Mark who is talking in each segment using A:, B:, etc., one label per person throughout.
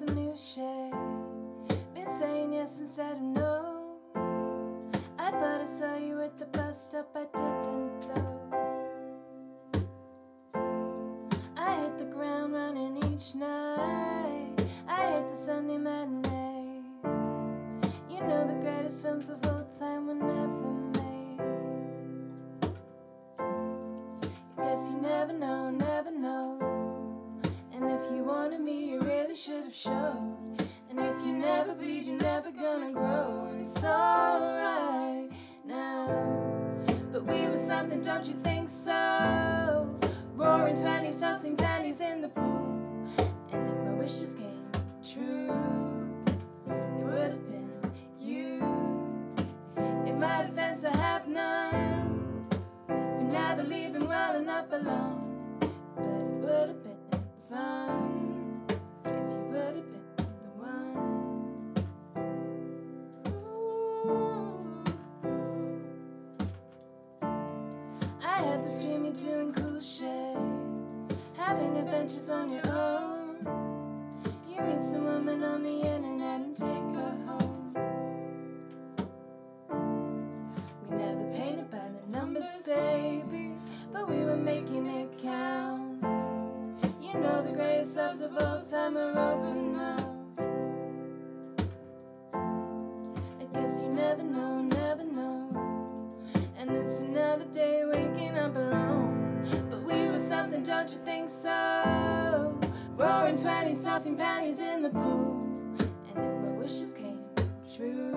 A: cliche. Been saying yes instead of no. I thought I saw you at the bus stop, I didn't though. I hit the ground running each night. I hit the Sunday matinee. You know the greatest films of all time were never made. Guess you never know, never know. And if you wanted me, you really should have showed. And if you never bleed, you're never gonna grow. And it's alright now. But we were something, don't you think so? Roaring 20s, tossing panties in the pool. And if my wishes came true, it would have been you. In my defense, I have none for never leaving well enough alone. This dream you're doing cool shit, having adventures on your own. You meet some woman on the internet and take her home. We never painted by the numbers, baby, but we were making it count. You know the greatest loves of all time are over now. Another day waking up alone. But we were something, don't you think so? Roaring 20s, tossing panties in the pool. And if my wishes came true,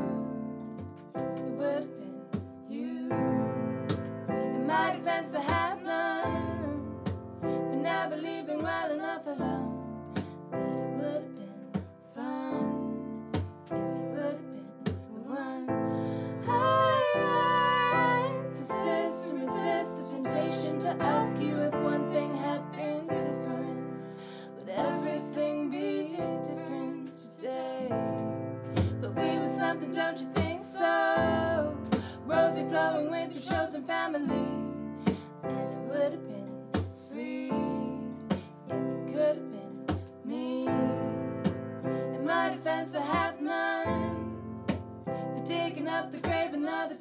A: it would have been you. In my defense, I have none for never leaving well enough alone. To ask you if one thing had been different. Would everything be different today? But we were something, don't you think so? Rosé flowing with your chosen family. And it would have been sweet if it could have been me. In my defense, I have none for digging up the grave another